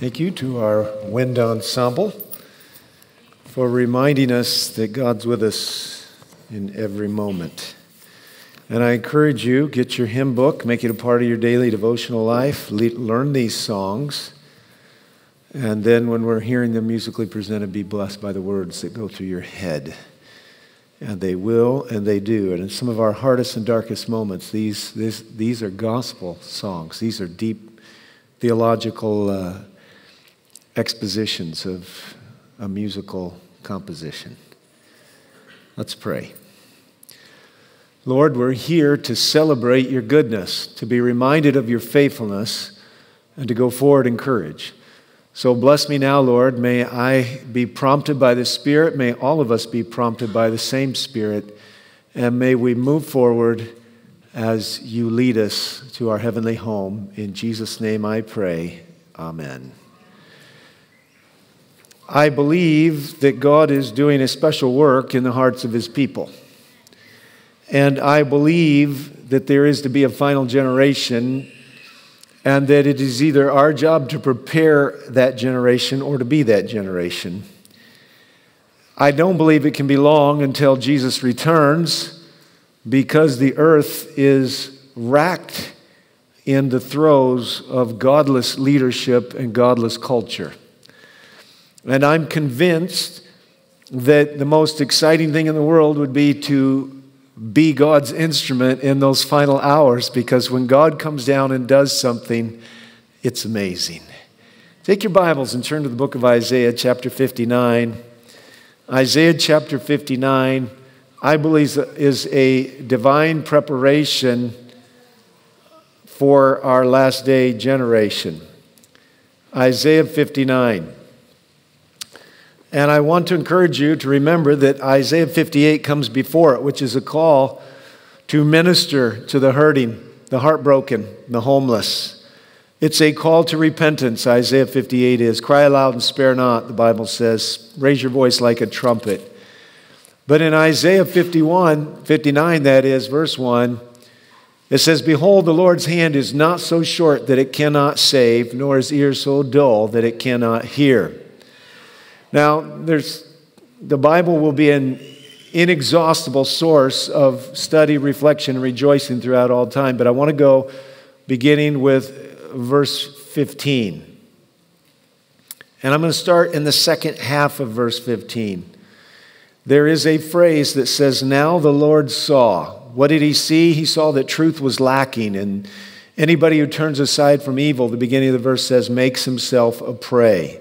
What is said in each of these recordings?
Thank you to our wind ensemble for reminding us that God's with us in every moment. And I encourage you, get your hymn book, make it a part of your daily devotional life, learn these songs, and then when we're hearing them musically presented, be blessed by the words that go through your head. And they will, and they do. And in some of our hardest and darkest moments, these, these, these are gospel songs. These are deep theological uh, expositions of a musical composition. Let's pray. Lord, we're here to celebrate your goodness, to be reminded of your faithfulness, and to go forward in courage. So bless me now, Lord. May I be prompted by the Spirit. May all of us be prompted by the same Spirit. And may we move forward as you lead us to our heavenly home. In Jesus' name I pray. Amen. I believe that God is doing a special work in the hearts of his people. And I believe that there is to be a final generation and that it is either our job to prepare that generation or to be that generation. I don't believe it can be long until Jesus returns because the earth is racked in the throes of godless leadership and godless culture. And I'm convinced that the most exciting thing in the world would be to be God's instrument in those final hours because when God comes down and does something, it's amazing. Take your Bibles and turn to the book of Isaiah, chapter 59. Isaiah chapter 59, I believe, is a divine preparation for our last day generation. Isaiah 59. And I want to encourage you to remember that Isaiah 58 comes before it, which is a call to minister to the hurting, the heartbroken, the homeless. It's a call to repentance, Isaiah 58 is. Cry aloud and spare not, the Bible says. Raise your voice like a trumpet. But in Isaiah 51, 59, that is, verse 1, it says, Behold, the Lord's hand is not so short that it cannot save, nor his ear so dull that it cannot hear. Now, there's, the Bible will be an inexhaustible source of study, reflection, and rejoicing throughout all time, but I want to go beginning with verse 15. And I'm going to start in the second half of verse 15. There is a phrase that says, Now the Lord saw. What did he see? He saw that truth was lacking, and anybody who turns aside from evil, the beginning of the verse says, makes himself a prey.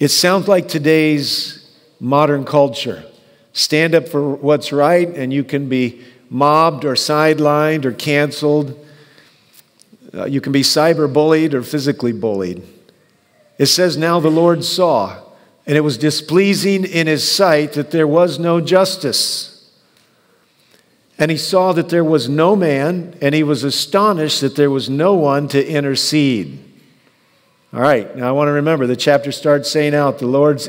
It sounds like today's modern culture. Stand up for what's right, and you can be mobbed or sidelined or canceled. Uh, you can be cyber bullied or physically bullied. It says, Now the Lord saw, and it was displeasing in his sight that there was no justice. And he saw that there was no man, and he was astonished that there was no one to intercede. All right, now I want to remember the chapter starts saying out the Lord's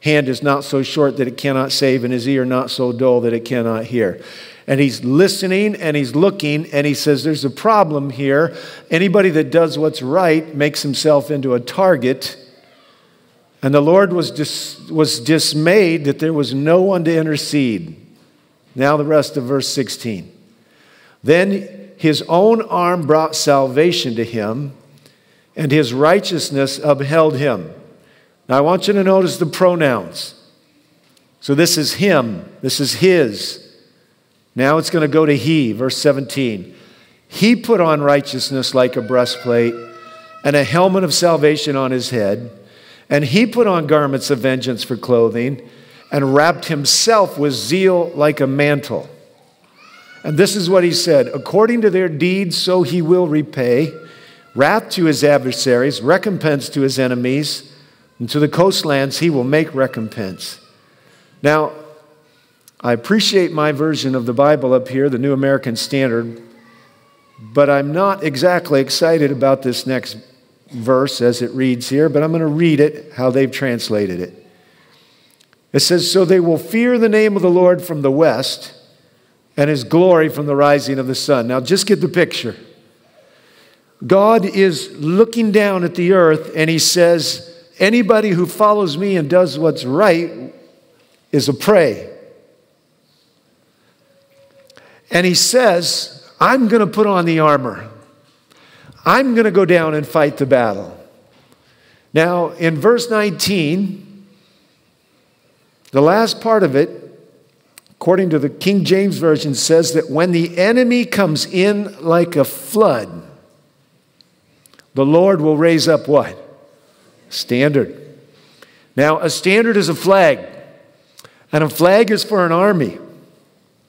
hand is not so short that it cannot save, and his ear not so dull that it cannot hear. And he's listening and he's looking, and he says, There's a problem here. Anybody that does what's right makes himself into a target. And the Lord was, dis- was dismayed that there was no one to intercede. Now, the rest of verse 16. Then his own arm brought salvation to him and his righteousness upheld him. Now I want you to notice the pronouns. So this is him, this is his. Now it's going to go to he, verse 17. He put on righteousness like a breastplate and a helmet of salvation on his head, and he put on garments of vengeance for clothing and wrapped himself with zeal like a mantle. And this is what he said according to their deeds, so he will repay wrath to his adversaries, recompense to his enemies, and to the coastlands he will make recompense. Now, I appreciate my version of the Bible up here, the New American Standard, but I'm not exactly excited about this next verse as it reads here, but I'm going to read it how they've translated it. It says, So they will fear the name of the Lord from the west and his glory from the rising of the sun. Now, just get the picture. God is looking down at the earth and he says, Anybody who follows me and does what's right is a prey. And he says, I'm going to put on the armor. I'm going to go down and fight the battle. Now, in verse 19, the last part of it, according to the King James Version, says that when the enemy comes in like a flood, the Lord will raise up what? Standard. Now, a standard is a flag, and a flag is for an army.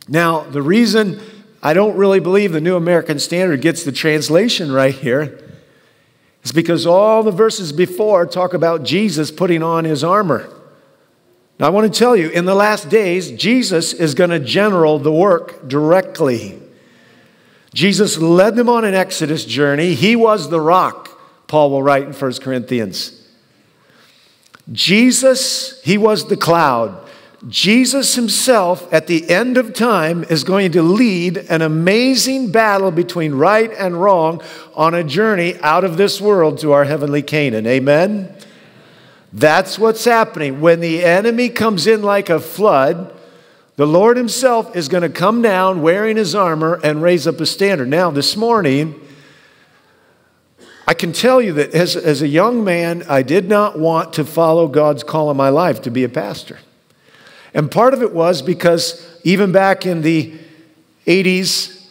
Now, the reason I don't really believe the New American Standard gets the translation right here is because all the verses before talk about Jesus putting on his armor. Now, I want to tell you, in the last days, Jesus is going to general the work directly. Jesus led them on an Exodus journey. He was the rock, Paul will write in 1 Corinthians. Jesus, he was the cloud. Jesus himself, at the end of time, is going to lead an amazing battle between right and wrong on a journey out of this world to our heavenly Canaan. Amen? That's what's happening. When the enemy comes in like a flood, the Lord Himself is going to come down wearing His armor and raise up a standard. Now, this morning, I can tell you that as, as a young man, I did not want to follow God's call in my life to be a pastor. And part of it was because even back in the 80s,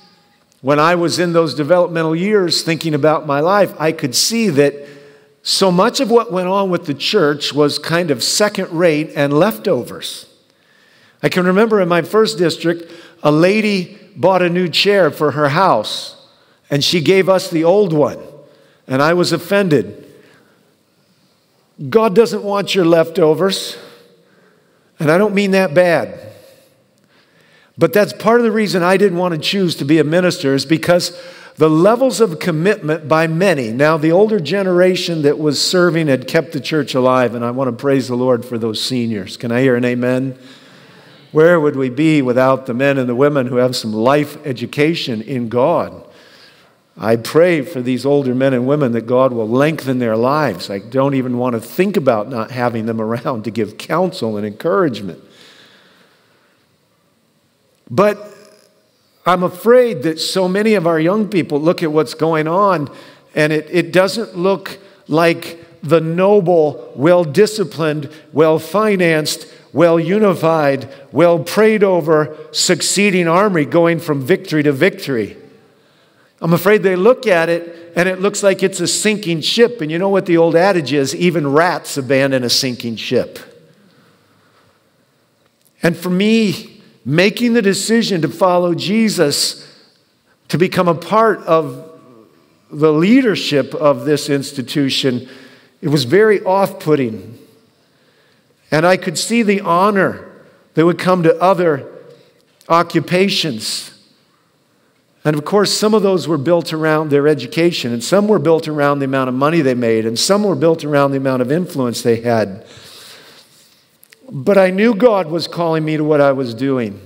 when I was in those developmental years thinking about my life, I could see that so much of what went on with the church was kind of second rate and leftovers. I can remember in my first district, a lady bought a new chair for her house, and she gave us the old one, and I was offended. God doesn't want your leftovers, and I don't mean that bad. But that's part of the reason I didn't want to choose to be a minister, is because the levels of commitment by many. Now, the older generation that was serving had kept the church alive, and I want to praise the Lord for those seniors. Can I hear an amen? Where would we be without the men and the women who have some life education in God? I pray for these older men and women that God will lengthen their lives. I don't even want to think about not having them around to give counsel and encouragement. But I'm afraid that so many of our young people look at what's going on and it, it doesn't look like the noble, well disciplined, well financed, well unified, well prayed over, succeeding army going from victory to victory. I'm afraid they look at it and it looks like it's a sinking ship. And you know what the old adage is even rats abandon a sinking ship. And for me, making the decision to follow Jesus, to become a part of the leadership of this institution, it was very off putting. And I could see the honor that would come to other occupations. And of course, some of those were built around their education, and some were built around the amount of money they made, and some were built around the amount of influence they had. But I knew God was calling me to what I was doing.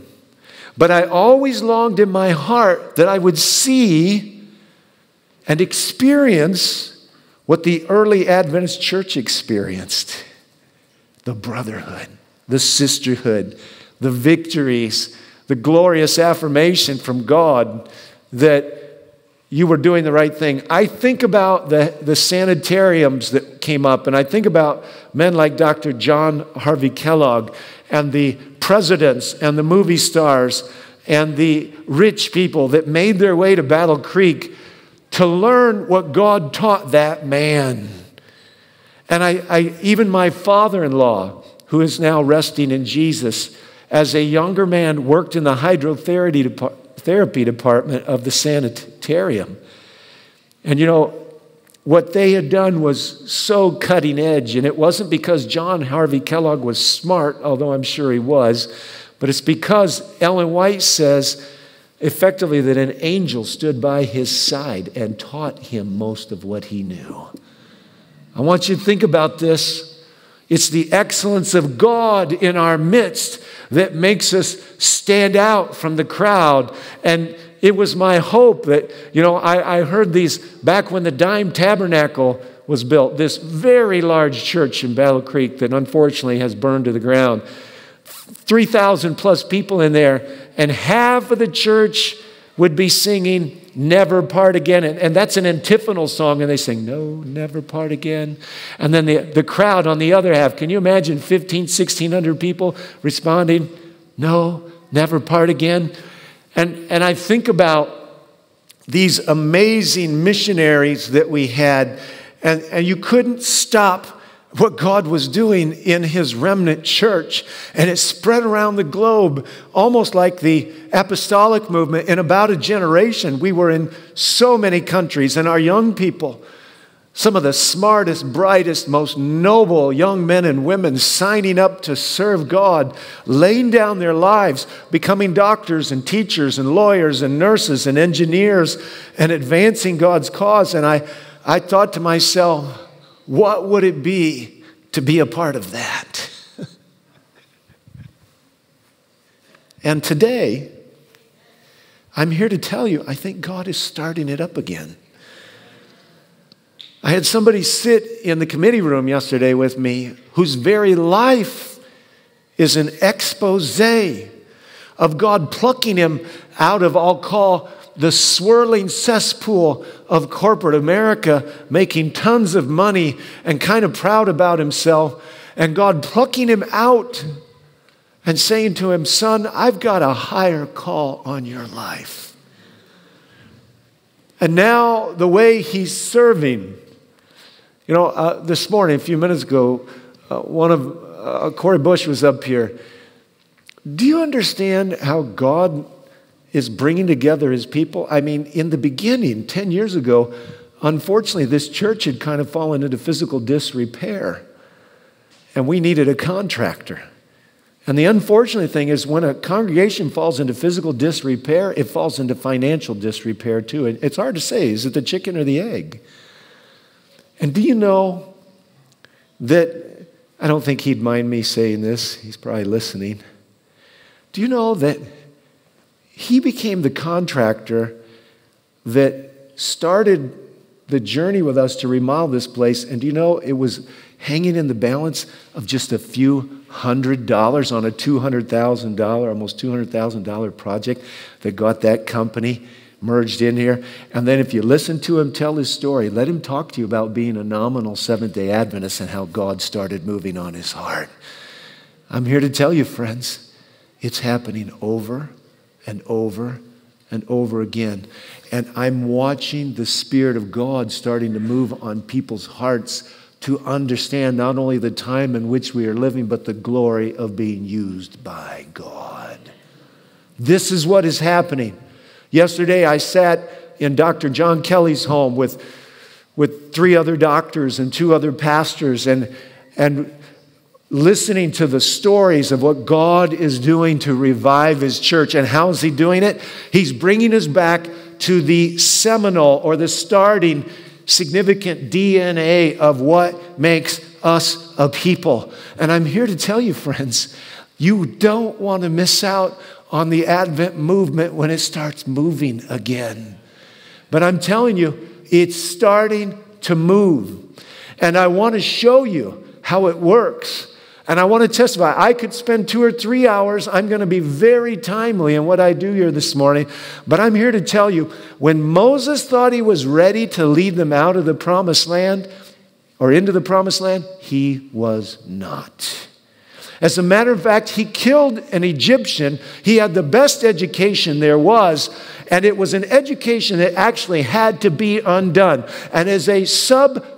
But I always longed in my heart that I would see and experience what the early Adventist church experienced the brotherhood, the sisterhood, the victories, the glorious affirmation from God that you were doing the right thing. I think about the, the sanitariums that came up, and I think about men like Dr. John Harvey Kellogg and the presidents and the movie stars and the rich people that made their way to Battle Creek to learn what God taught that man. And I, I even my father in law, who is now resting in Jesus, as a younger man, worked in the hydrotherapy department of the sanitarium. And you know, what they had done was so cutting edge, and it wasn't because John Harvey Kellogg was smart, although I'm sure he was, but it's because Ellen White says effectively that an angel stood by his side and taught him most of what he knew. I want you to think about this. It's the excellence of God in our midst that makes us stand out from the crowd. And it was my hope that, you know, I, I heard these back when the Dime Tabernacle was built, this very large church in Battle Creek that unfortunately has burned to the ground. 3,000 plus people in there, and half of the church would be singing Never Part Again. And, and, that's an antiphonal song, and they sing, No, never part again. And then the, the crowd on the other half, can you imagine 15, 1,600 people responding, No, never part again? And, and I think about these amazing missionaries that we had, and, and you couldn't stop what God was doing in his remnant church. And it spread around the globe, almost like the apostolic movement. In about a generation, we were in so many countries, and our young people, some of the smartest, brightest, most noble young men and women signing up to serve God, laying down their lives, becoming doctors and teachers and lawyers and nurses and engineers and advancing God's cause. And I, I thought to myself, what would it be to be a part of that? and today, I'm here to tell you, I think God is starting it up again. I had somebody sit in the committee room yesterday with me whose very life is an expose of God plucking him out of, I'll call, the swirling cesspool of corporate America, making tons of money and kind of proud about himself, and God plucking him out and saying to him, Son, I've got a higher call on your life. And now, the way he's serving, you know, uh, this morning, a few minutes ago, uh, one of uh, Corey Bush was up here. Do you understand how God is bringing together his people. I mean, in the beginning, 10 years ago, unfortunately, this church had kind of fallen into physical disrepair, and we needed a contractor. And the unfortunate thing is, when a congregation falls into physical disrepair, it falls into financial disrepair too. It's hard to say is it the chicken or the egg? And do you know that? I don't think he'd mind me saying this, he's probably listening. Do you know that? He became the contractor that started the journey with us to remodel this place. And do you know, it was hanging in the balance of just a few hundred dollars on a $200,000, almost $200,000 project that got that company merged in here. And then if you listen to him tell his story, let him talk to you about being a nominal Seventh day Adventist and how God started moving on his heart. I'm here to tell you, friends, it's happening over and over and over again. And I'm watching the Spirit of God starting to move on people's hearts to understand not only the time in which we are living, but the glory of being used by God. This is what is happening. Yesterday, I sat in Dr. John Kelly's home with, with three other doctors and two other pastors, and, and listening to the stories of what God is doing to revive His church. And how is He doing it? He's bringing us back to the seminal or the starting significant DNA of what makes us a people. And I'm here to tell you, friends, you don't want to miss out on the Advent movement when it starts moving again. But I'm telling you, it's starting to move. And I want to show you how it works. And I want to testify. I could spend two or three hours. I'm going to be very timely in what I do here this morning. But I'm here to tell you when Moses thought he was ready to lead them out of the promised land or into the promised land, he was not. As a matter of fact, he killed an Egyptian. He had the best education there was, and it was an education that actually had to be undone. And as a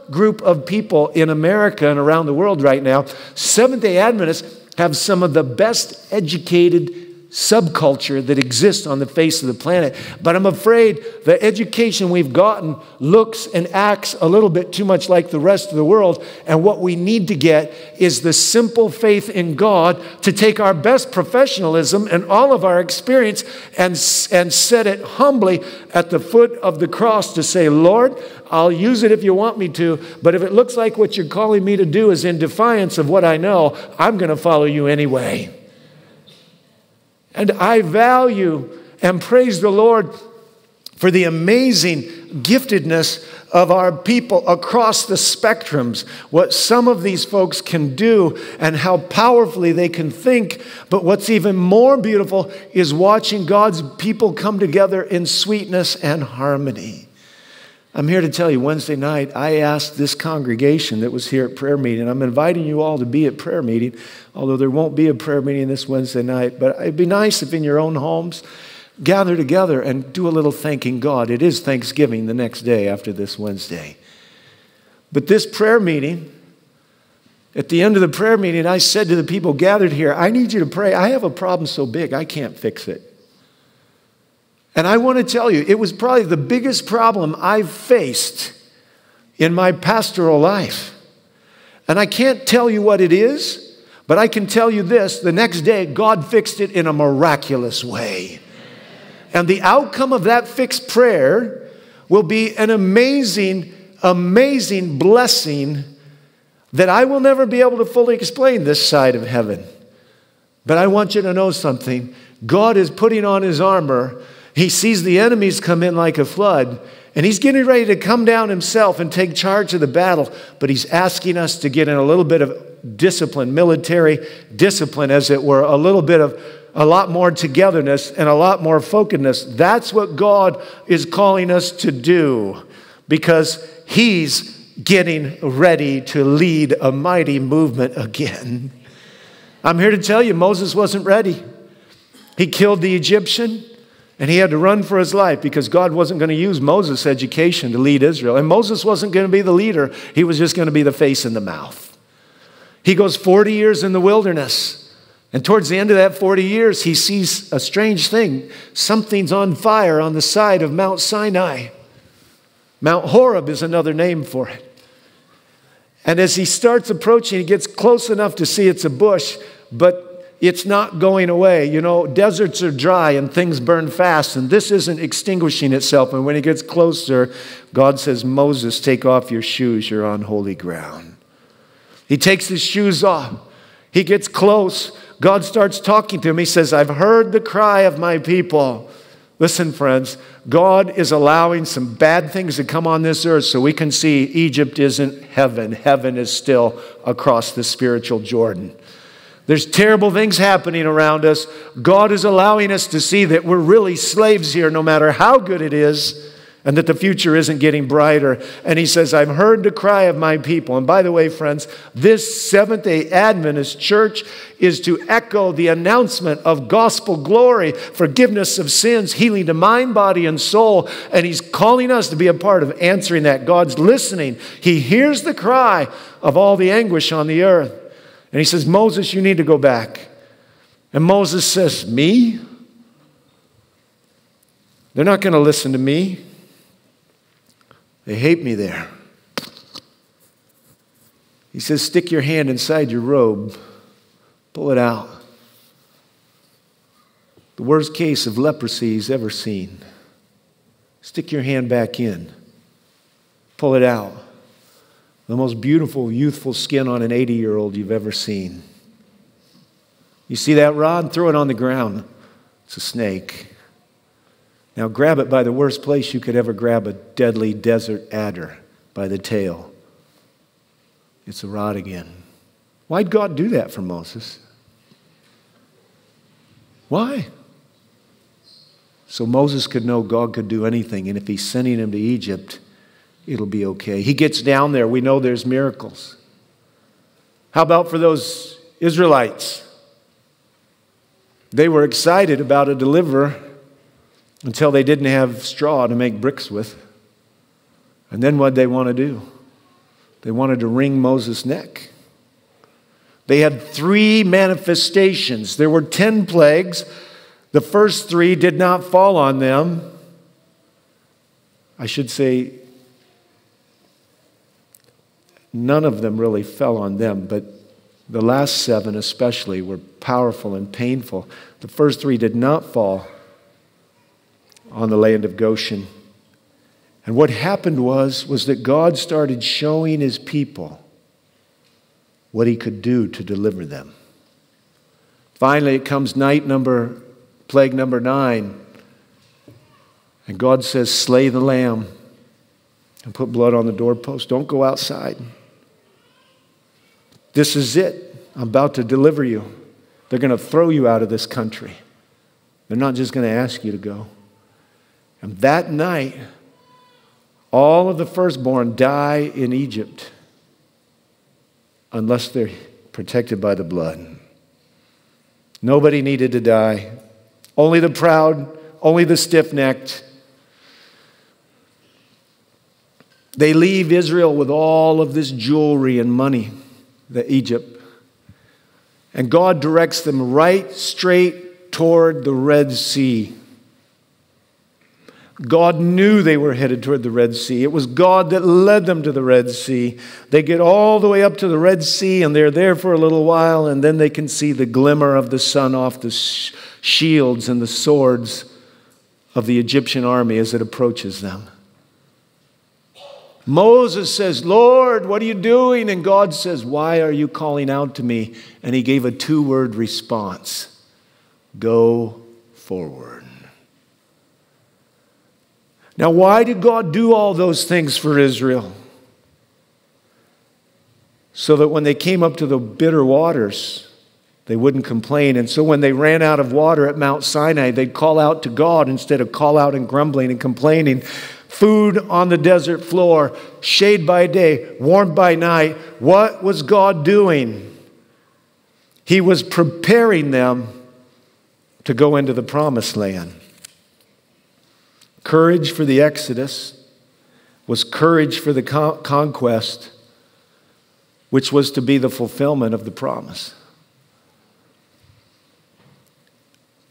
subgroup of people in America and around the world right now, Seventh day Adventists have some of the best educated subculture that exists on the face of the planet. But I'm afraid the education we've gotten looks and acts a little bit too much like the rest of the world. And what we need to get is the simple faith in God to take our best professionalism and all of our experience and, and set it humbly at the foot of the cross to say, Lord, I'll use it if you want me to, but if it looks like what you're calling me to do is in defiance of what I know, I'm going to follow you anyway. And I value and praise the Lord for the amazing giftedness of our people across the spectrums, what some of these folks can do and how powerfully they can think. But what's even more beautiful is watching God's people come together in sweetness and harmony. I'm here to tell you, Wednesday night, I asked this congregation that was here at prayer meeting, I'm inviting you all to be at prayer meeting, although there won't be a prayer meeting this Wednesday night, but it'd be nice if in your own homes, gather together and do a little thanking God. It is Thanksgiving the next day after this Wednesday. But this prayer meeting, at the end of the prayer meeting, I said to the people gathered here, I need you to pray. I have a problem so big, I can't fix it. And I want to tell you, it was probably the biggest problem I've faced in my pastoral life. And I can't tell you what it is, but I can tell you this the next day, God fixed it in a miraculous way. And the outcome of that fixed prayer will be an amazing, amazing blessing that I will never be able to fully explain this side of heaven. But I want you to know something God is putting on his armor he sees the enemies come in like a flood, and he's getting ready to come down himself and take charge of the battle, but he's asking us to get in a little bit of discipline, military discipline, as it were, a little bit of a lot more togetherness and a lot more focusedness. That's what God is calling us to do because he's getting ready to lead a mighty movement again. I'm here to tell you, Moses wasn't ready. He killed the Egyptian. And he had to run for his life because God wasn't going to use Moses' education to lead Israel. And Moses wasn't going to be the leader, he was just going to be the face and the mouth. He goes 40 years in the wilderness. And towards the end of that 40 years, he sees a strange thing. Something's on fire on the side of Mount Sinai. Mount Horeb is another name for it. And as he starts approaching, he gets close enough to see it's a bush, but it's not going away. You know, deserts are dry and things burn fast, and this isn't extinguishing itself. And when it gets closer, God says, Moses, take off your shoes. You're on holy ground. He takes his shoes off. He gets close. God starts talking to him. He says, I've heard the cry of my people. Listen, friends, God is allowing some bad things to come on this earth so we can see Egypt isn't heaven. Heaven is still across the spiritual Jordan. There's terrible things happening around us. God is allowing us to see that we're really slaves here, no matter how good it is, and that the future isn't getting brighter. And He says, I've heard the cry of my people. And by the way, friends, this Seventh day Adventist church is to echo the announcement of gospel glory, forgiveness of sins, healing to mind, body, and soul. And He's calling us to be a part of answering that. God's listening, He hears the cry of all the anguish on the earth. And he says, Moses, you need to go back. And Moses says, Me? They're not going to listen to me. They hate me there. He says, Stick your hand inside your robe, pull it out. The worst case of leprosy he's ever seen. Stick your hand back in, pull it out the most beautiful, youthful skin on an 80 year old you've ever seen. You see that rod? Throw it on the ground. It's a snake. Now grab it by the worst place you could ever grab a deadly desert adder by the tail. It's a rod again. Why'd God do that for Moses? Why? So Moses could know God could do anything, and if he's sending him to Egypt, it'll be okay. He gets down there, we know there's miracles. How about for those Israelites? They were excited about a deliverer until they didn't have straw to make bricks with. And then what they want to do? They wanted to wring Moses' neck. They had three manifestations. There were 10 plagues. The first three did not fall on them. I should say None of them really fell on them, but the last seven, especially, were powerful and painful. The first three did not fall on the land of Goshen. And what happened was, was that God started showing his people what he could do to deliver them. Finally, it comes night number, plague number nine. And God says, Slay the lamb and put blood on the doorpost. Don't go outside. This is it. I'm about to deliver you. They're going to throw you out of this country. They're not just going to ask you to go. And that night, all of the firstborn die in Egypt unless they're protected by the blood. Nobody needed to die. Only the proud, only the stiff necked. They leave Israel with all of this jewelry and money, the Egypt. And God directs them right straight toward the Red Sea. God knew they were headed toward the Red Sea. It was God that led them to the Red Sea. They get all the way up to the Red Sea and they're there for a little while, and then they can see the glimmer of the sun off the shields and the swords of the Egyptian army as it approaches them. Moses says, Lord, what are you doing? And God says, Why are you calling out to me? And he gave a two word response Go forward. Now, why did God do all those things for Israel? So that when they came up to the bitter waters, they wouldn't complain. And so when they ran out of water at Mount Sinai, they'd call out to God instead of call out and grumbling and complaining food on the desert floor, shade by day, warm by night. What was God doing? He was preparing them to go into the promised land. Courage for the Exodus was courage for the con- conquest, which was to be the fulfillment of the promise.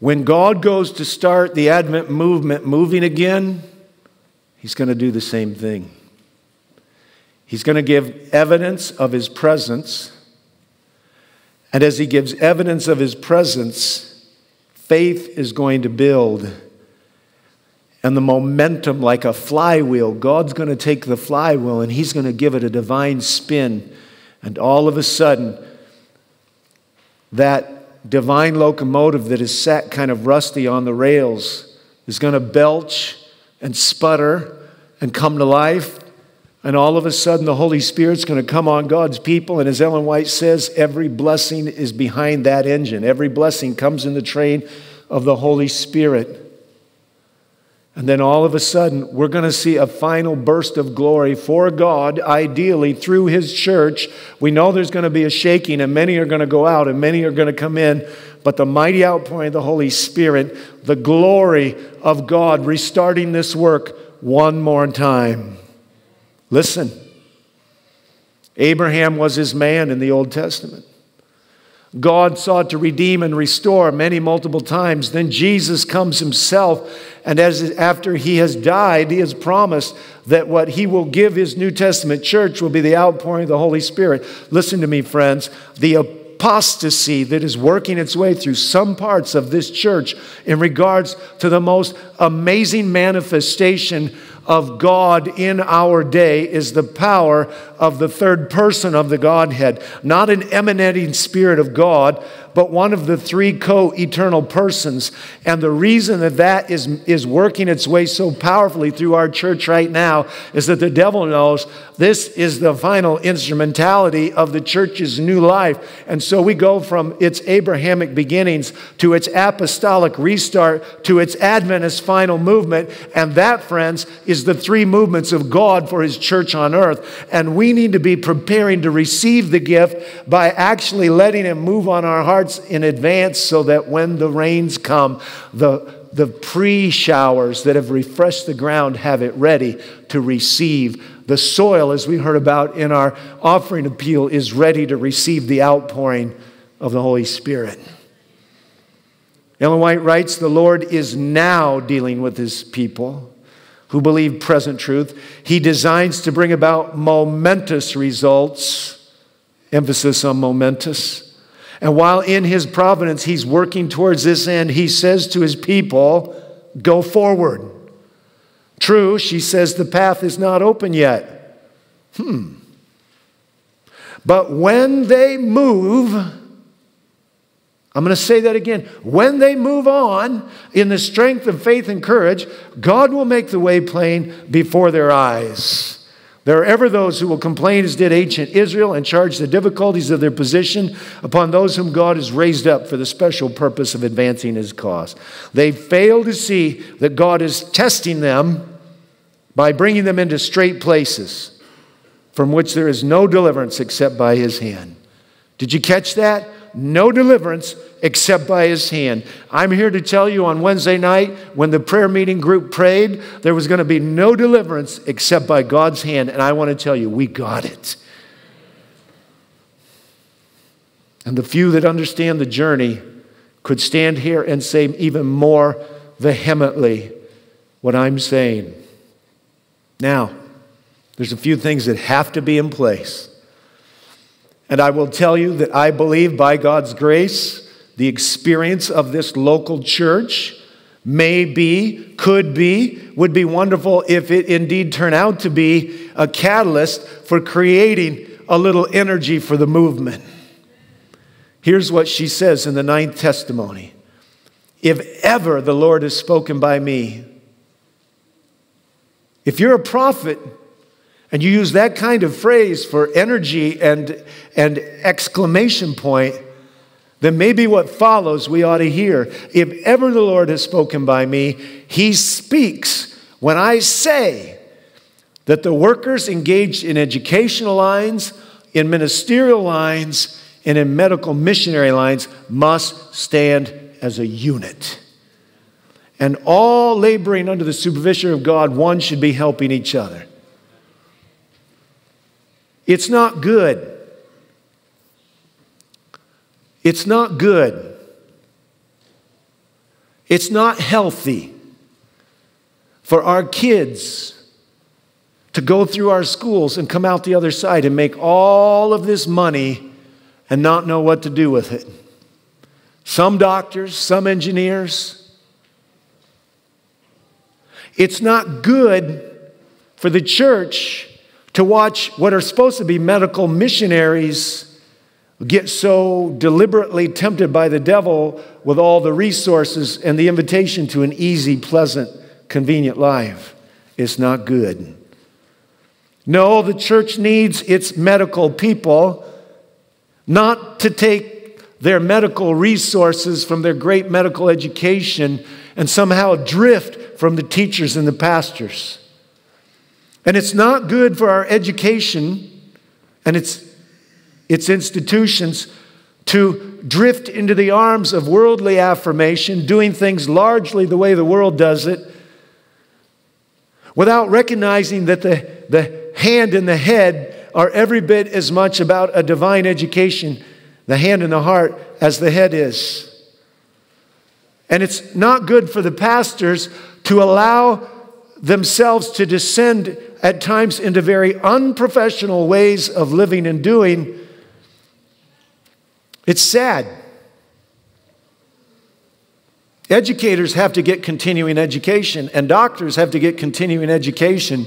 When God goes to start the Advent movement moving again, He's going to do the same thing. He's going to give evidence of his presence. And as he gives evidence of his presence, faith is going to build. And the momentum, like a flywheel, God's going to take the flywheel and he's going to give it a divine spin. And all of a sudden, that divine locomotive that is set kind of rusty on the rails is going to belch and sputter and come to life. And all of a sudden, the Holy Spirit's going to come on God's people. And as Ellen White says, every blessing is behind that engine. Every blessing comes in the train of the Holy Spirit. And then all of a sudden, we're going to see a final burst of glory for God, ideally through His church. We know there's going to be a shaking, and many are going to go out, and many are going to come in. But the mighty outpouring of the Holy Spirit, the glory of God restarting this work one more time. Listen, Abraham was his man in the Old Testament. God sought to redeem and restore many multiple times. Then Jesus comes himself, and as after he has died, he has promised that what he will give his New Testament church will be the outpouring of the Holy Spirit. Listen to me, friends. The apostasy that is working its way through some parts of this church in regards to the most amazing manifestation of God in our day is the power of the third person of the Godhead. Not an emanating spirit of God, but one of the three co eternal persons. And the reason that that is, is working its way so powerfully through our church right now is that the devil knows this is the final instrumentality of the church's new life. And so we go from its Abrahamic beginnings to its apostolic restart to its Adventist final movement. And that, friends, is the three movements of God for his church on earth. And we need to be preparing to receive the gift by actually letting him move on our hearts hearts in advance so that when the rains come, the, the pre showers that have refreshed the ground have it ready to receive. The soil, as we heard about in our offering appeal, is ready to receive the outpouring of the Holy Spirit. Ellen White writes The Lord is now dealing with his people who believe present truth. He designs to bring about momentous results, emphasis on momentous. And while in his providence he's working towards this end, he says to his people, Go forward. True, she says the path is not open yet. Hmm. But when they move, I'm going to say that again. When they move on in the strength of faith and courage, God will make the way plain before their eyes. There are ever those who will complain, as did ancient Israel, and charge the difficulties of their position upon those whom God has raised up for the special purpose of advancing his cause. They fail to see that God is testing them by bringing them into strait places from which there is no deliverance except by his hand. Did you catch that? No deliverance except by his hand. I'm here to tell you on Wednesday night, when the prayer meeting group prayed, there was going to be no deliverance except by God's hand. And I want to tell you, we got it. And the few that understand the journey could stand here and say even more vehemently what I'm saying. Now, there's a few things that have to be in place. And I will tell you that I believe by God's grace, the experience of this local church may be, could be, would be wonderful if it indeed turned out to be a catalyst for creating a little energy for the movement. Here's what she says in the ninth testimony If ever the Lord has spoken by me, if you're a prophet, and you use that kind of phrase for energy and, and exclamation point, then maybe what follows we ought to hear. If ever the Lord has spoken by me, he speaks when I say that the workers engaged in educational lines, in ministerial lines, and in medical missionary lines must stand as a unit. And all laboring under the supervision of God, one should be helping each other. It's not good. It's not good. It's not healthy for our kids to go through our schools and come out the other side and make all of this money and not know what to do with it. Some doctors, some engineers. It's not good for the church to watch what are supposed to be medical missionaries get so deliberately tempted by the devil with all the resources and the invitation to an easy, pleasant, convenient life. It's not good. No, the church needs its medical people not to take their medical resources from their great medical education and somehow drift from the teachers and the pastors. And it's not good for our education and its, its institutions to drift into the arms of worldly affirmation, doing things largely the way the world does it, without recognizing that the, the hand and the head are every bit as much about a divine education, the hand and the heart, as the head is. And it's not good for the pastors to allow themselves to descend at times into very unprofessional ways of living and doing, it's sad. Educators have to get continuing education, and doctors have to get continuing education.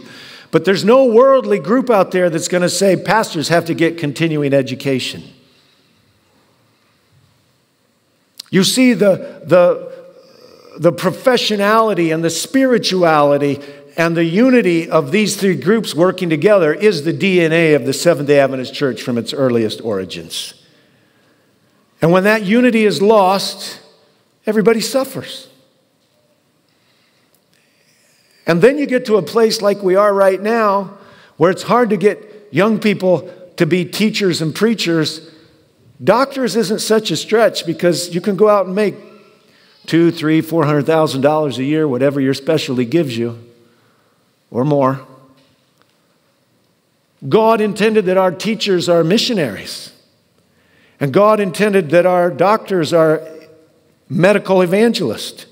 But there's no worldly group out there that's going to say pastors have to get continuing education. You see the, the, the professionality and the spirituality and the unity of these three groups working together is the DNA of the Seventh day Adventist Church from its earliest origins. And when that unity is lost, everybody suffers. And then you get to a place like we are right now where it's hard to get young people to be teachers and preachers. Doctors isn't such a stretch because you can go out and make two, three, four hundred thousand dollars a year, whatever your specialty gives you or more. God intended that our teachers are missionaries. And God intended that our doctors are medical evangelists.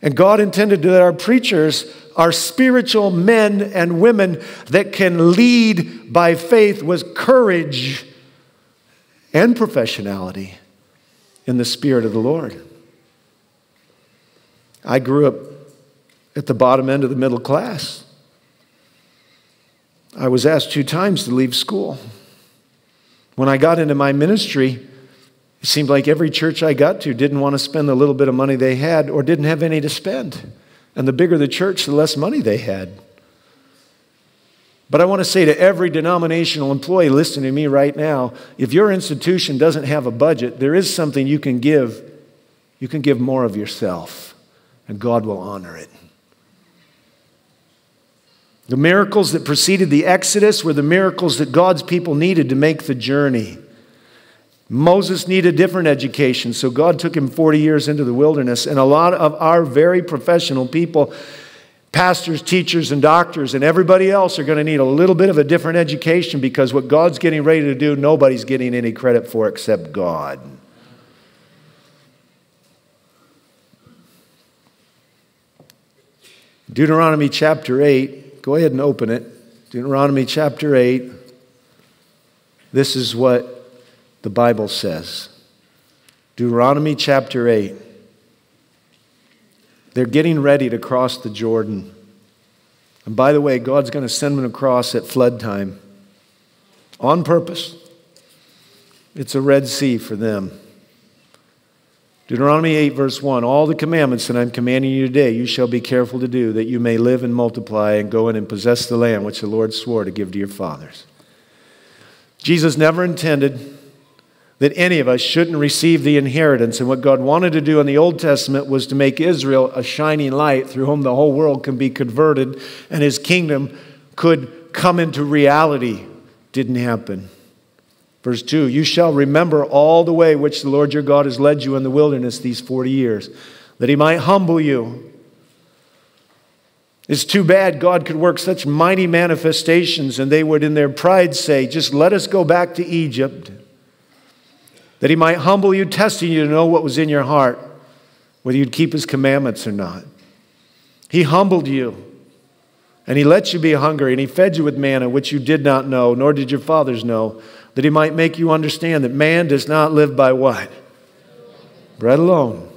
And God intended that our preachers are spiritual men and women that can lead by faith with courage and professionality in the Spirit of the Lord. I grew up at the bottom end of the middle class. I was asked two times to leave school. When I got into my ministry, It seemed like every church I got to didn't want to spend the little bit of money they had or didn't have any to spend. And the bigger the church, the less money they had. But I want to say to every denominational employee listening to me right now if your institution doesn't have a budget, there is something you can give. You can give more of yourself, and God will honor it. The miracles that preceded the Exodus were the miracles that God's people needed to make the journey. Moses needed a different education, so God took him 40 years into the wilderness. And a lot of our very professional people, pastors, teachers, and doctors, and everybody else are going to need a little bit of a different education because what God's getting ready to do, nobody's getting any credit for except God. Deuteronomy chapter 8, go ahead and open it. Deuteronomy chapter 8. This is what the Bible says. Deuteronomy chapter 8. They're getting ready to cross the Jordan. And by the way, God's going to send them across at flood time on purpose. It's a Red Sea for them. Deuteronomy 8, verse 1 All the commandments that I'm commanding you today, you shall be careful to do, that you may live and multiply and go in and possess the land which the Lord swore to give to your fathers. Jesus never intended that any of us shouldn't receive the inheritance. And what God wanted to do in the Old Testament was to make Israel a shining light through whom the whole world can be converted and his kingdom could come into reality. Didn't happen. Verse 2 You shall remember all the way which the Lord your God has led you in the wilderness these 40 years, that he might humble you. It's too bad God could work such mighty manifestations and they would, in their pride, say, Just let us go back to Egypt that he might humble you, testing you to know what was in your heart, whether you'd keep his commandments or not. He humbled you, and he let you be hungry, and he fed you with manna, which you did not know, nor did your fathers know, that he might make you understand that man does not live by what? Bread alone.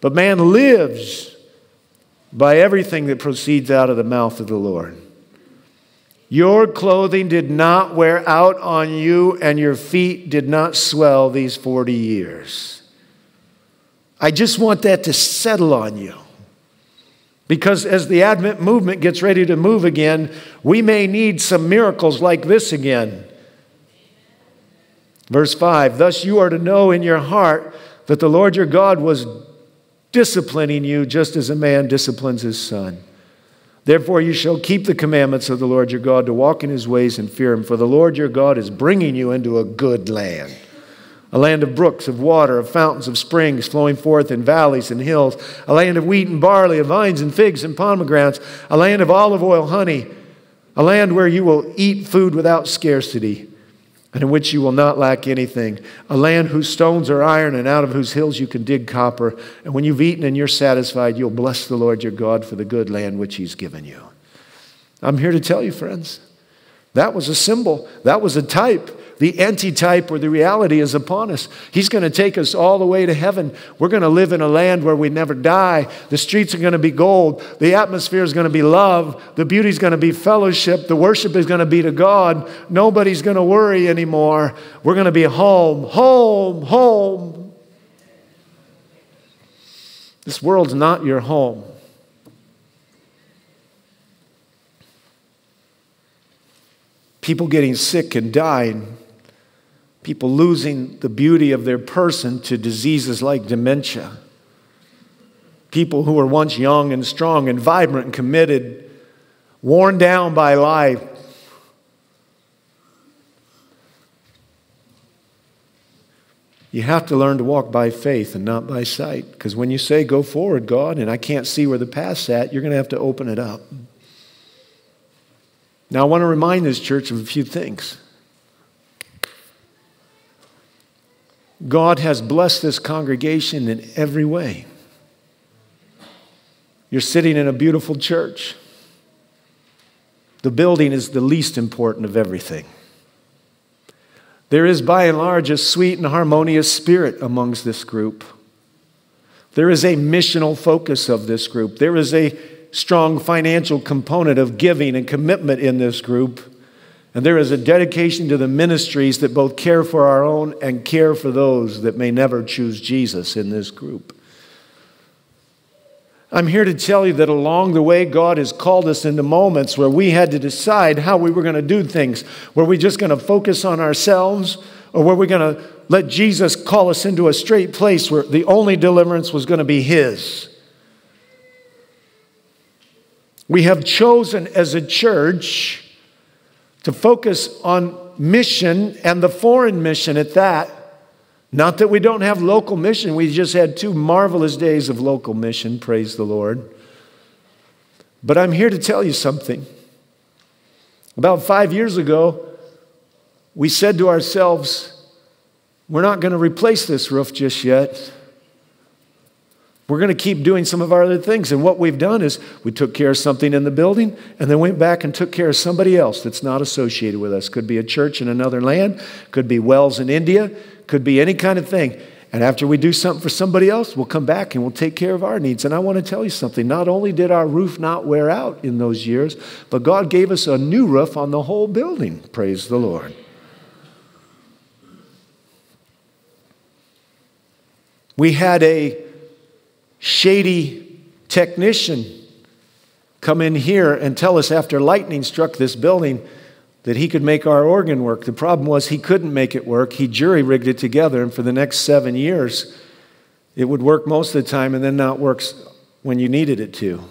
But man lives by everything that proceeds out of the mouth of the Lord. Your clothing did not wear out on you, and your feet did not swell these 40 years. I just want that to settle on you. Because as the Advent movement gets ready to move again, we may need some miracles like this again. Verse 5 Thus you are to know in your heart that the Lord your God was disciplining you just as a man disciplines his son. Therefore, you shall keep the commandments of the Lord your God to walk in his ways and fear him. For the Lord your God is bringing you into a good land, a land of brooks, of water, of fountains, of springs flowing forth in valleys and hills, a land of wheat and barley, of vines and figs and pomegranates, a land of olive oil, honey, a land where you will eat food without scarcity and in which you will not lack anything, a land whose stones are iron and out of whose hills you can dig copper. And when you've eaten and you're satisfied, you'll bless the Lord your God for the good land which he's given you. I'm here to tell you, friends, that was a symbol, that was a type the antitype or the reality is upon us. He's going to take us all the way to heaven. We're going to live in a land where we never die. The streets are going to be gold. The atmosphere is going to be love. The beauty is going to be fellowship. The worship is going to be to God. Nobody's going to worry anymore. We're going to be home, home, home. This world's not your home. People getting sick and dying people losing the beauty of their person to diseases like dementia. People who were once young and strong and vibrant and committed, worn down by life. You have to learn to walk by faith and not by sight. Because when you say, Go forward, God, and I can't see where the path's at, you're going to have to open it up. Now, I want to remind this church of a few things. God has blessed this congregation in every way. You're sitting in a beautiful church. The building is the least important of everything. There is, by and large, a sweet and harmonious spirit amongst this group. There is a missional focus of this group. There is a strong financial component of giving and commitment in this group. And there is a dedication to the ministries that both care for our own and care for those that may never choose Jesus in this group. I'm here to tell you that along the way, God has called us into moments where we had to decide how we were going to do things. Were we just going to focus on ourselves, or were we going to let Jesus call us into a strait place where the only deliverance was going to be His? We have chosen as a church to focus on mission and the foreign mission at that. Not that we don't have local mission, we just had two marvelous days of local mission, praise the Lord. But I'm here to tell you something. About five years ago, we said to ourselves, we're not going to replace this roof just yet. We're going to keep doing some of our other things. And what we've done is we took care of something in the building and then went back and took care of somebody else that's not associated with us. Could be a church in another land, could be wells in India, could be any kind of thing. And after we do something for somebody else, we'll come back and we'll take care of our needs. And I want to tell you something. Not only did our roof not wear out in those years, but God gave us a new roof on the whole building. Praise the Lord. We had a shady technician come in here and tell us after lightning struck this building that he could make our organ work. The problem was he couldn't make it work. He jury rigged it together, and for the next seven years, it would work most of the time and then not work when you needed it to.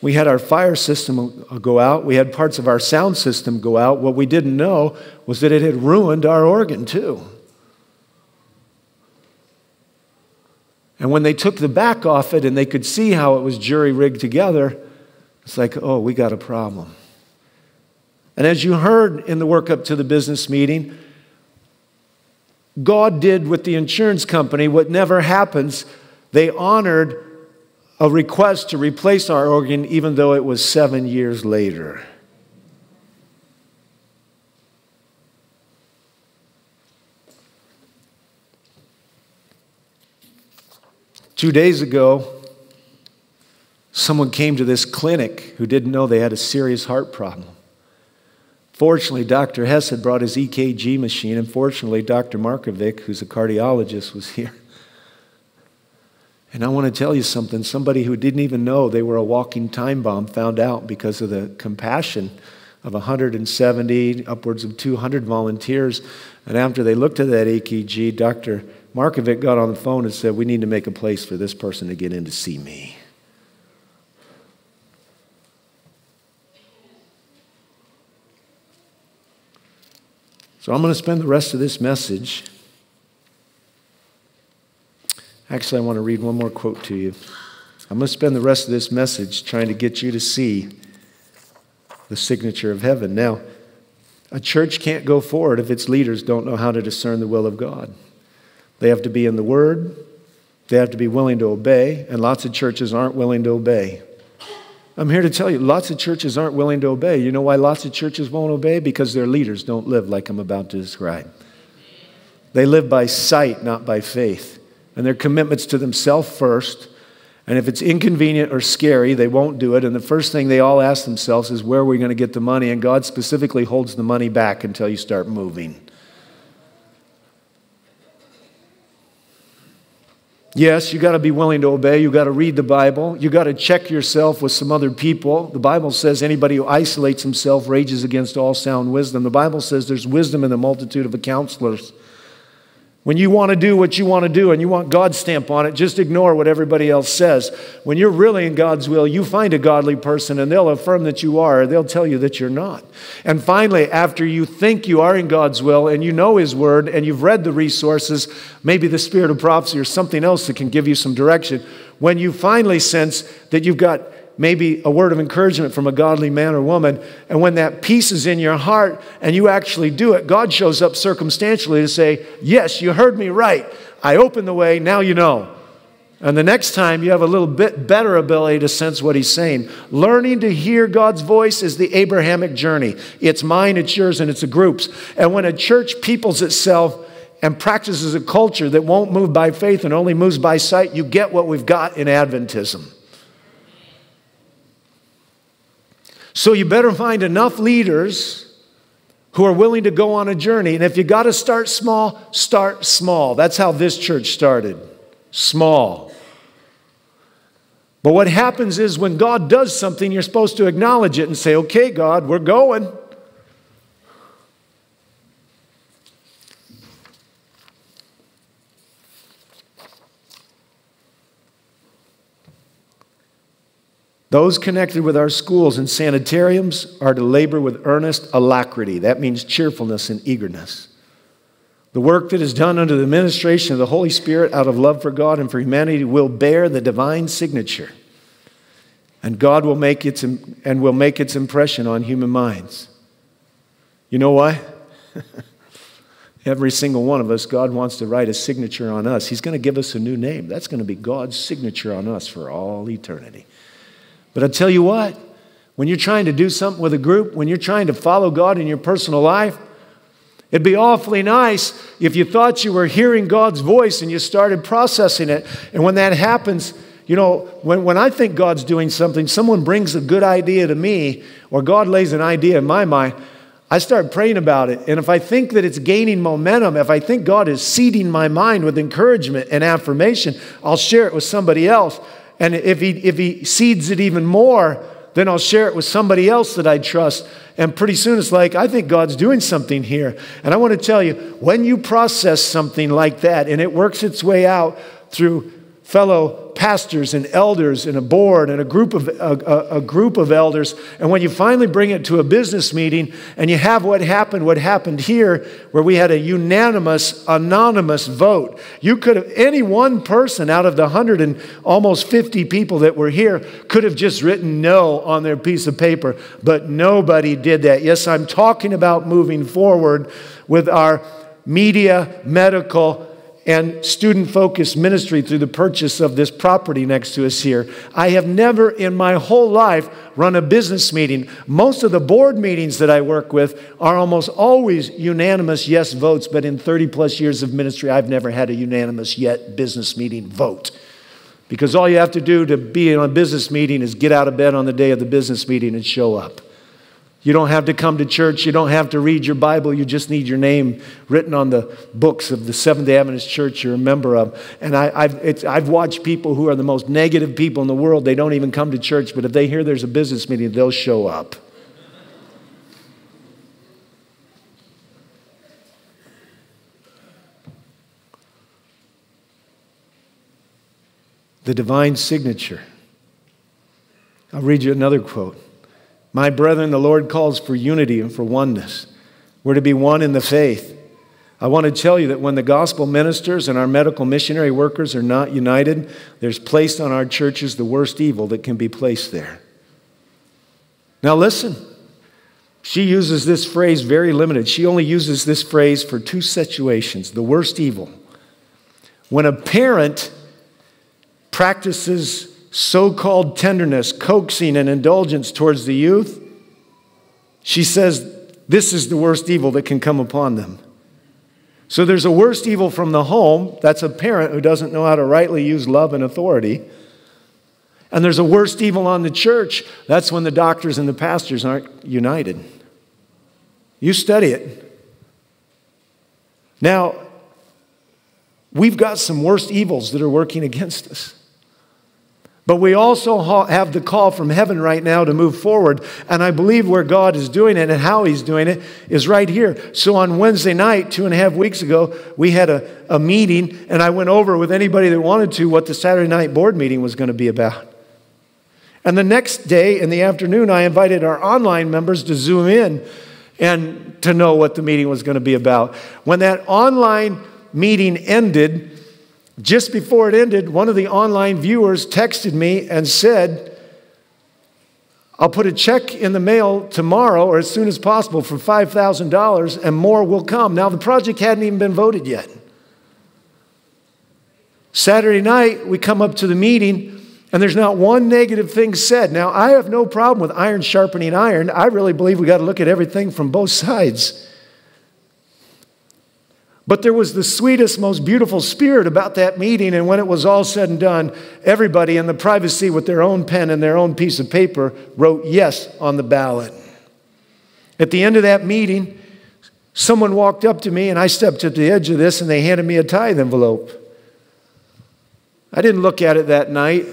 We had our fire system go out. We had parts of our sound system go out. What we didn't know was that it had ruined our organ, too. And when they took the back off it and they could see how it was jury rigged together, it's like, oh, we got a problem. And as you heard in the workup to the business meeting, God did with the insurance company what never happens. They honored a request to replace our organ, even though it was seven years later. Two days ago, someone came to this clinic who didn't know they had a serious heart problem. Fortunately, Dr. Hess had brought his EKG machine, and fortunately, Dr. Markovic, who's a cardiologist, was here. And I want to tell you something somebody who didn't even know they were a walking time bomb found out because of the compassion of 170, upwards of 200 volunteers. And after they looked at that EKG, Dr. Markovic got on the phone and said, We need to make a place for this person to get in to see me. So I'm going to spend the rest of this message. Actually, I want to read one more quote to you. I'm going to spend the rest of this message trying to get you to see the signature of heaven. Now, a church can't go forward if its leaders don't know how to discern the will of God. They have to be in the Word, they have to be willing to obey, and lots of churches aren't willing to obey. I'm here to tell you, lots of churches aren't willing to obey. You know why lots of churches won't obey? Because their leaders don't live like I'm about to describe. They live by sight, not by faith. And their commitments to themselves first. And if it's inconvenient or scary, they won't do it. And the first thing they all ask themselves is, where are we going to get the money? And God specifically holds the money back until you start moving. Yes, you got to be willing to obey. You got to read the Bible. You got to check yourself with some other people. The Bible says anybody who isolates himself rages against all sound wisdom. The Bible says there's wisdom in the multitude of the counselors. When you want to do what you want to do and you want God's stamp on it, just ignore what everybody else says. When you're really in God's will, you find a godly person and they'll affirm that you are, or they'll tell you that you're not. And finally, after you think you are in God's will and you know His word and you've read the resources, maybe the spirit of prophecy or something else that can give you some direction, when you finally sense that you've got maybe a word of encouragement from a godly man or woman. And when that peace is in your heart and you actually do it, God shows up circumstantially to say, Yes, you heard me right. I opened the way, now you know. And the next time you have a little bit better ability to sense what he's saying. Learning to hear God's voice is the Abrahamic journey. It's mine, it's yours, and it's a group's. And when a church peoples itself and practices a culture that won't move by faith and only moves by sight, you get what we've got in Adventism. So you better find enough leaders who are willing to go on a journey. And if you got to start small, start small. That's how this church started small. But what happens is when God does something, you're supposed to acknowledge it and say, okay, God, we're going. Those connected with our schools and sanitariums are to labor with earnest alacrity. That means cheerfulness and eagerness. The work that is done under the administration of the Holy Spirit out of love for God and for humanity will bear the divine signature. And God will make its, and will make its impression on human minds. You know why? Every single one of us, God wants to write a signature on us. He's going to give us a new name. That's going to be God's signature on us for all eternity. But I tell you what, when you're trying to do something with a group, when you're trying to follow God in your personal life, it'd be awfully nice if you thought you were hearing God's voice and you started processing it. And when that happens, you know, when, when I think God's doing something, someone brings a good idea to me, or God lays an idea in my mind, I start praying about it. And if I think that it's gaining momentum, if I think God is seeding my mind with encouragement and affirmation, I'll share it with somebody else. And if he, if he seeds it even more, then I'll share it with somebody else that I trust. And pretty soon it's like, I think God's doing something here. And I want to tell you, when you process something like that and it works its way out through fellow pastors and elders and a board and a group of a, a, group of elders. And when you finally bring it to a business meeting and you have what happened what happened here where we had a unanimous anonymous vote you could have any one person out of the 100 and almost 50 people that were here could have just written no on their piece of paper. But nobody did that. Yes i'm talking about moving forward with our media medical and student focused ministry through the purchase of this property next to us here. I have never in my whole life run a business meeting. Most of the board meetings that I work with are almost always unanimous yes votes, but in 30 plus years of ministry, I've never had a unanimous yet business meeting vote. Because all you have to do to be in a business meeting is get out of bed on the day of the business meeting and show up. You don't have to come to church. You don't have to read your Bible. You just need your name written on the books of the Seventh day Adventist Church you're a member of. And I, have I've watched people who are the most negative people in the world. They don't even come to church, but if they hear there's a business meeting, they'll show up. The divine signature. I'll read you another quote. My brethren, the Lord calls for unity and for oneness. We're to be one in the faith. I want to tell you that when the gospel ministers and our medical missionary workers are not united, there's placed on our churches the worst evil that can be placed there. Now, listen. She uses this phrase very limited. She only uses this phrase for two situations the worst evil. When a parent practices so called tenderness, coaxing, and indulgence towards the youth, she says this is the worst evil that can come upon them. So there's a worst evil from the home. That's a parent who doesn't know how to rightly use love and authority. And there's a worst evil on the church. That's when the doctors and the pastors aren't united. You study it. Now, we've got some worst evils that are working against us. But we also have the call from heaven right now to move forward. And I believe where God is doing it and how He's doing it is right here. So on Wednesday night, two and a half weeks ago, we had a, a meeting, and I went over with anybody that wanted to what the Saturday night board meeting was going to be about. And the next day in the afternoon, I invited our online members to Zoom in and to know what the meeting was going to be about. When that online meeting ended, just before it ended, one of the online viewers texted me and said, I'll put a check in the mail tomorrow or as soon as possible for $5,000 and more will come. Now, the project hadn't even been voted yet. Saturday night, we come up to the meeting and there's not one negative thing said. Now, I have no problem with iron sharpening iron. I really believe we got to look at everything from both sides. But there was the sweetest, most beautiful spirit about that meeting. And when it was all said and done, everybody in the privacy with their own pen and their own piece of paper wrote yes on the ballot. At the end of that meeting, someone walked up to me and I stepped to the edge of this and they handed me a tithe envelope. I didn't look at it that night.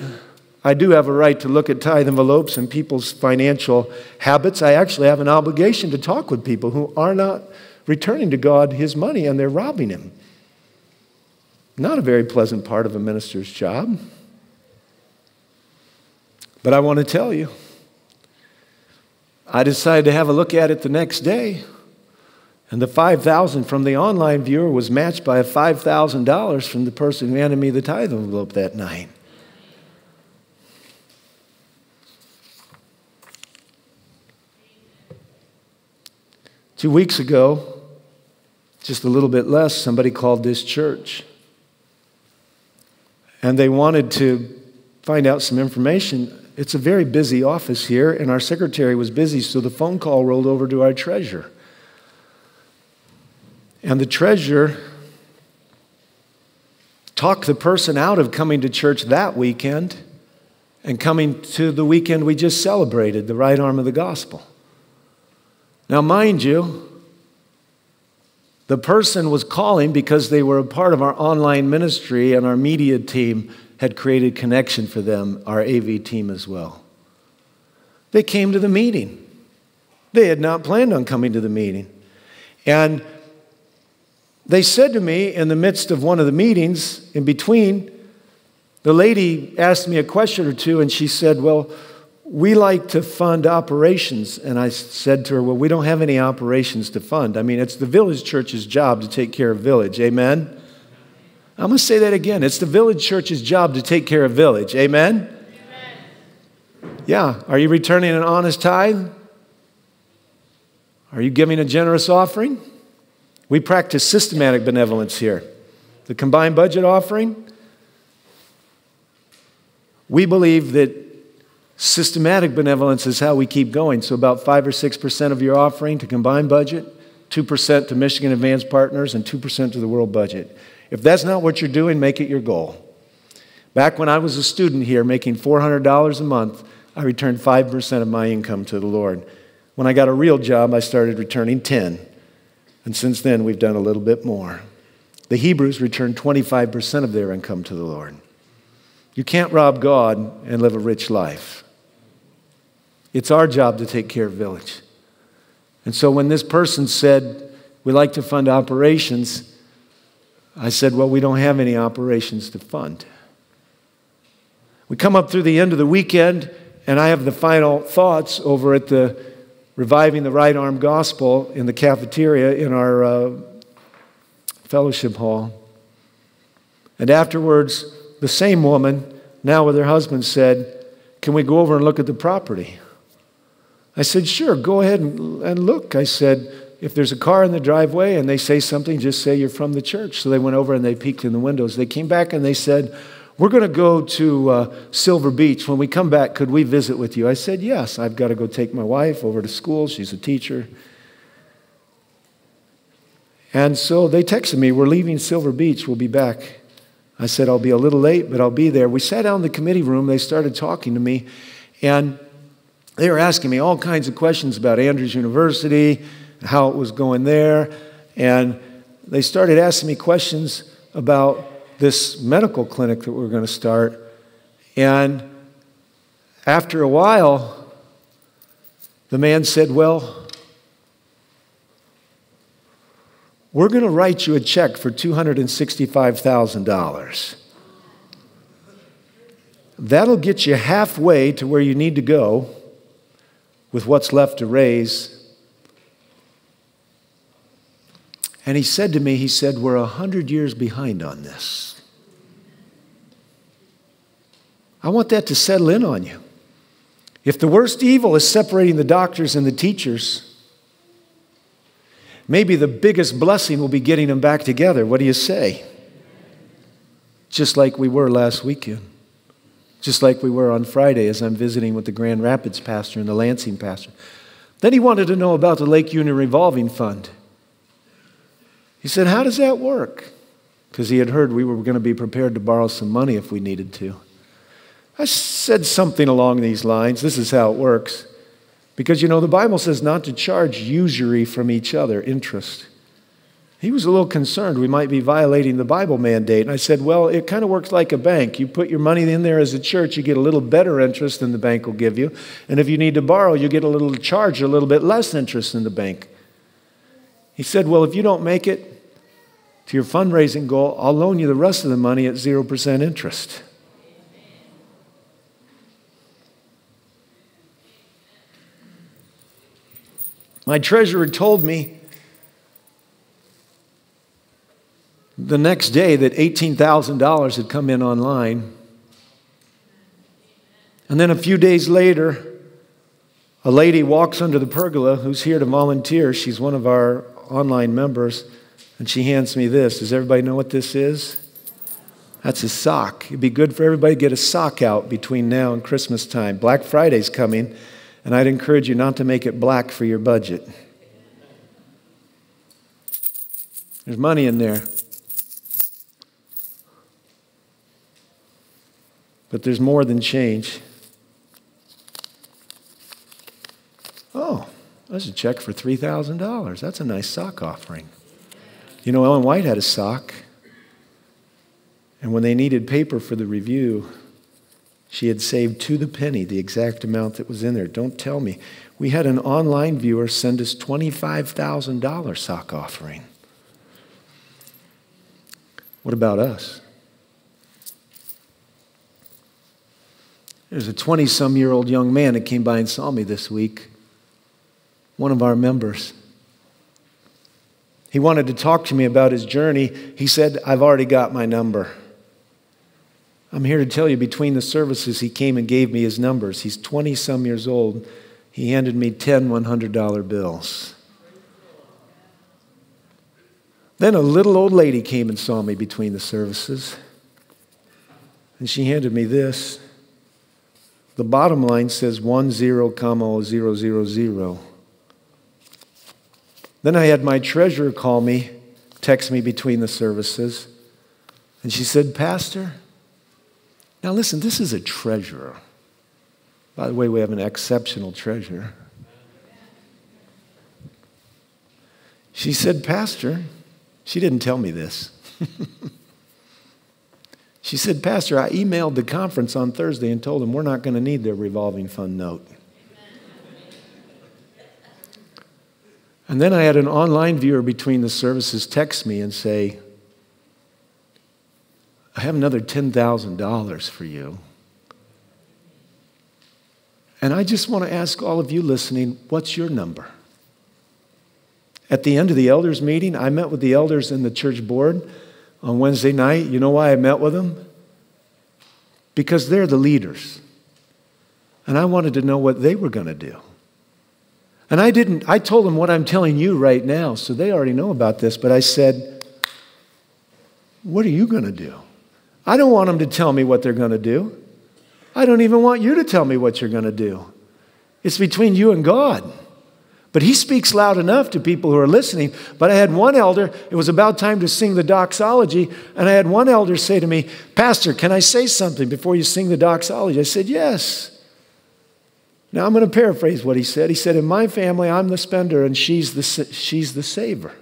I do have a right to look at tithe envelopes and people's financial habits. I actually have an obligation to talk with people who are not returning to God his money and they're robbing him. Not a very pleasant part of a minister's job. But I want to tell you, I decided to have a look at it the next day. And the 5000 from the online viewer was matched by a $5,000 from the person who handed me the tithe envelope that night. Two weeks ago, just a little bit less, somebody called this church. And they wanted to find out some information. It's a very busy office here, and our secretary was busy, so the phone call rolled over to our treasurer. And the treasurer talked the person out of coming to church that weekend and coming to the weekend we just celebrated, the right arm of the gospel. Now, mind you, the person was calling because they were a part of our online ministry and our media team had created connection for them, our AV team as well. They came to the meeting. They had not planned on coming to the meeting. And they said to me in the midst of one of the meetings, in between, the lady asked me a question or two, and she said, Well, we like to fund operations. And I said to her, Well, we don't have any operations to fund. I mean, it's the village church's job to take care of village. Amen? I'm going to say that again. It's the village church's job to take care of village. Amen? Amen? Yeah. Are you returning an honest tithe? Are you giving a generous offering? We practice systematic benevolence here. The combined budget offering, we believe that Systematic benevolence is how we keep going. So, about 5 or 6% of your offering to combined budget, 2% to Michigan Advance Partners, and 2% to the world budget. If that's not what you're doing, make it your goal. Back when I was a student here making $400 a month, I returned 5% of my income to the Lord. When I got a real job, I started returning 10. And since then, we've done a little bit more. The Hebrews returned 25% of their income to the Lord. You can't rob God and live a rich life. It's our job to take care of village. And so when this person said, we like to fund operations, I said, well, we don't have any operations to fund. We come up through the end of the weekend, and I have the final thoughts over at the Reviving the Right Arm Gospel in the cafeteria in our uh, fellowship hall. And afterwards, the same woman, now with her husband, said, Can we go over and look at the property? I said, Sure, go ahead and, and look. I said, If there's a car in the driveway and they say something, just say you're from the church. So they went over and they peeked in the windows. They came back and they said, We're going to go to uh, Silver Beach. When we come back, could we visit with you? I said, Yes, I've got to go take my wife over to school. She's a teacher. And so they texted me, We're leaving Silver Beach. We'll be back. I said, I'll be a little late, but I'll be there. We sat down in the committee room. They started talking to me. And they were asking me all kinds of questions about Andrews University, how it was going there, and they started asking me questions about this medical clinic that we are going to start. And after a while, the man said, Well, we're going to write you a check for $265,000. That'll get you halfway to where you need to go with what's left to raise. And he said to me, he said, We're a hundred years behind on this. I want that to settle in on you. If the worst evil is separating the doctors and the teachers, maybe the biggest blessing will be getting them back together. What do you say? Just like we were last weekend just like we were on Friday as I'm visiting with the Grand Rapids pastor and the Lansing pastor. Then he wanted to know about the Lake Union Revolving Fund. He said, How does that work? Because he had heard we were going to be prepared to borrow some money if we needed to. I said something along these lines. This is how it works. Because, you know, the Bible says not to charge usury from each other, interest. He was a little concerned we might be violating the Bible mandate. And I said, Well, it kind of works like a bank. You put your money in there as a church, you get a little better interest than the bank will give you. And if you need to borrow, you get a little charge, a little bit less interest than the bank. He said, Well, if you don't make it to your fundraising goal, I'll loan you the rest of the money at 0% interest. My treasurer told me the next day that $18,000 had come in online. And then a few days later, a lady walks under the pergola who's here to volunteer. She's one of our online members, and she hands me this. Does everybody know what this is? That's a sock. It'd be good for everybody to get a sock out between now and Christmas time. Black Friday's coming, and I'd encourage you not to make it black for your budget. There's money in there. But there's more than change. Oh, that's a check for $3,000. That's a nice sock offering. You know, Ellen White had a sock. And when they needed paper for the review, she had saved to the penny the exact amount that was in there. Don't tell me. We had an online viewer send us $25,000 sock offering. What about us? There's a 20 some year old young man that came by and saw me this week, one of our members. He wanted to talk to me about his journey. He said, I've already got my number. I'm here to tell you, between the services, he came and gave me his numbers. He's 20 some years old. He handed me 10 $100 bills. Then a little old lady came and saw me between the services. And she handed me this. The bottom line says 10, comma 000. Then I had my treasurer call me, text me between the services, and she said, Pastor, now listen, this is a treasurer. By the way, we have an exceptional treasurer. She said, Pastor, she didn't tell me this. She said, Pastor, I emailed the conference on Thursday and told them we're not going to need their revolving fund note. And then I had an online viewer between the services text me and say, I have another $10,000 for you. And I just want to ask all of you listening, what's your number? At the end of the elders' meeting, I met with the elders in the church board on Wednesday night. You know why I met with them? Because they're the leaders. And I wanted to know what they were going to do. And I didn't, I told them what I'm telling you right now, so they already know about this, but I said, What are you going to do? I don't want them to tell me what they're going to do. I don't even want you to tell me what you're going to do. It's between you and God. But he speaks loud enough to people who are listening. But I had one elder, it was about time to sing the doxology, and I had one elder say to me, Pastor, can I say something before you sing the doxology? I said, Yes. Now I'm going to paraphrase what he said. He said, In my family, I'm the spender and she's the, she's the saver.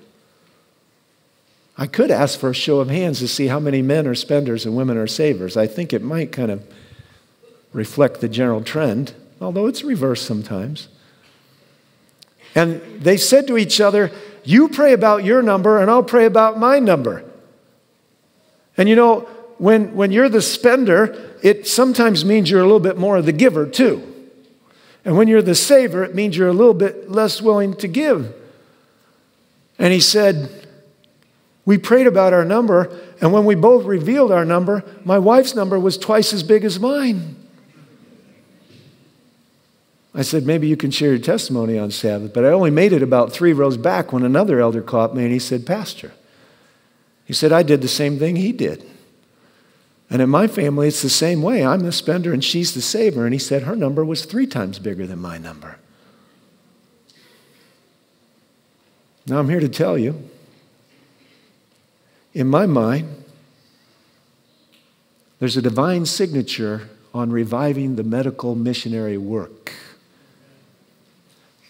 I could ask for a show of hands to see how many men are spenders and women are savers. I think it might kind of reflect the general trend, although it's reversed sometimes. And they said to each other, You pray about your number, and I'll pray about my number. And you know, when, when you're the spender, it sometimes means you're a little bit more of the giver, too. And when you're the saver, it means you're a little bit less willing to give. And he said, We prayed about our number, and when we both revealed our number, my wife's number was twice as big as mine. I said, maybe you can share your testimony on Sabbath. But I only made it about three rows back when another elder caught me and he said, Pastor, he said, I did the same thing he did. And in my family, it's the same way. I'm the spender and she's the saver. And he said her number was three times bigger than my number. Now I'm here to tell you in my mind, there's a divine signature on reviving the medical missionary work.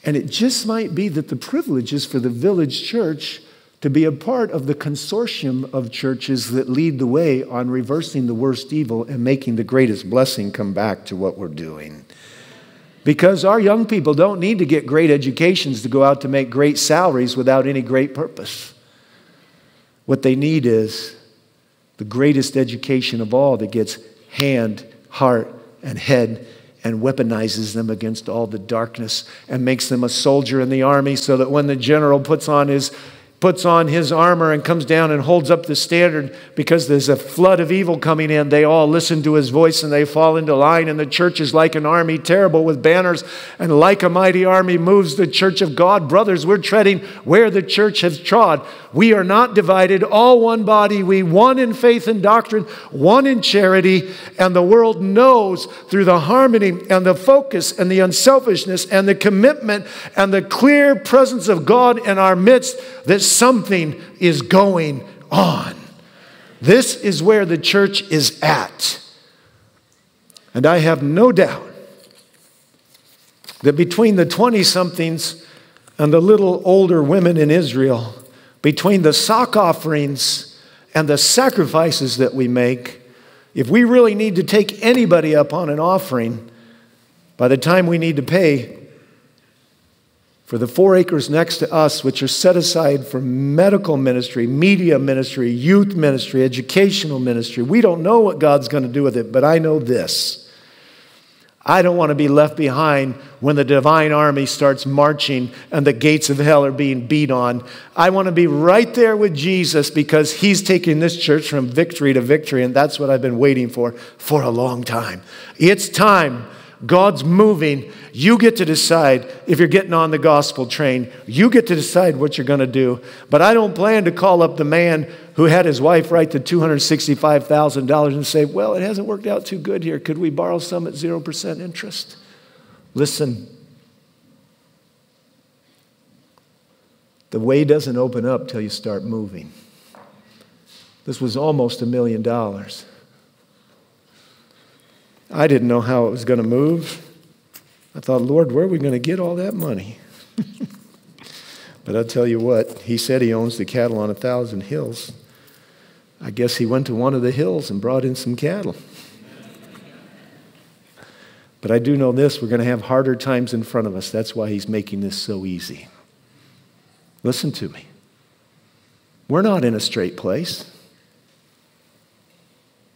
And it just might be that the privilege is for the village church to be a part of the consortium of churches that lead the way on reversing the worst evil and making the greatest blessing come back to what we're doing. Because our young people don't need to get great educations to go out to make great salaries without any great purpose. What they need is the greatest education of all that gets hand, heart, and head and weaponizes them against all the darkness and makes them a soldier in the army so that when the general puts on his puts on his armor and comes down and holds up the standard because there's a flood of evil coming in. They all listen to his voice and they fall into line, and the church is like an army, terrible with banners, and like a mighty army moves the church of God. Brothers, we're treading where the church has trod. We are not divided, all one body. We one in faith and doctrine, one in charity, and the world knows through the harmony and the focus and the unselfishness and the commitment and the clear presence of God in our midst that something is going on. This is where the church is at. And I have no doubt that between the 20 somethings and the little older women in Israel, between the sock offerings and the sacrifices that we make, if we really need to take anybody up on an offering, by the time we need to pay, for the four acres next to us, which are set aside for medical ministry, media ministry, youth ministry, educational ministry. We don't know what God's going to do with it, but I know this. I don't want to be left behind when the divine army starts marching and the gates of hell are being beat on. I want to be right there with Jesus because he's taking this church from victory to victory, and that's what I've been waiting for for a long time. It's time God's moving. You get to decide if you're getting on the gospel train. You get to decide what you're going to do. But I don't plan to call up the man who had his wife write the $265,000 and say, Well, it hasn't worked out too good here. Could we borrow some at 0% interest? Listen, the way doesn't open up till you start moving. This was almost a million dollars. I didn't know how it was going to move. I thought, Lord, where are we going to get all that money? but I'll tell you what, he said he owns the cattle on a thousand hills. I guess he went to one of the hills and brought in some cattle. But I do know this we're going to have harder times in front of us. That's why he's making this so easy. Listen to me. We're not in a strait place,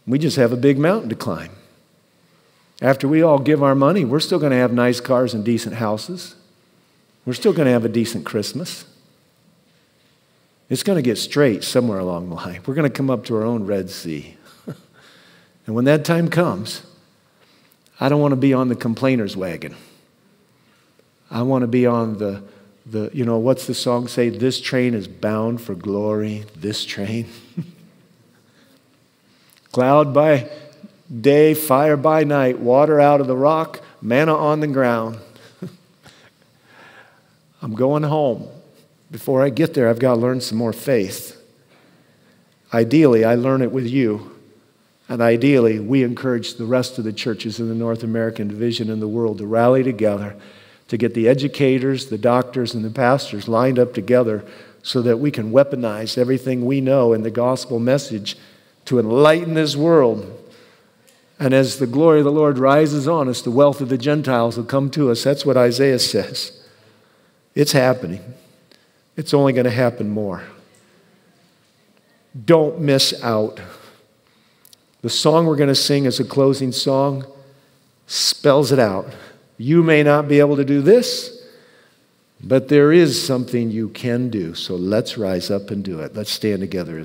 we just have a big mountain to climb. After we all give our money, we're still going to have nice cars and decent houses. We're still going to have a decent Christmas. It's going to get strait somewhere along the line. We're going to come up to our own Red Sea. and when that time comes, I don't want to be on the complainer's wagon. I want to be on the, the, you know, what's the song say? This train is bound for glory, this train. Cloud by day, fire by night, water out of the rock, manna on the ground. I'm going home. Before I get there, I've got to learn some more faith. Ideally, I learn it with you. And ideally, we encourage the rest of the churches in the North American division and the world to rally together to get the educators, the doctors, and the pastors lined up together so that we can weaponize everything we know in the gospel message to enlighten this world and as the glory of the Lord rises on us, the wealth of the Gentiles will come to us. That's what Isaiah says. It's happening. It's only going to happen more. Don't miss out. The song we're going to sing as a closing song spells it out. You may not be able to do this, but there is something you can do. So let's rise up and do it. Let's stand together.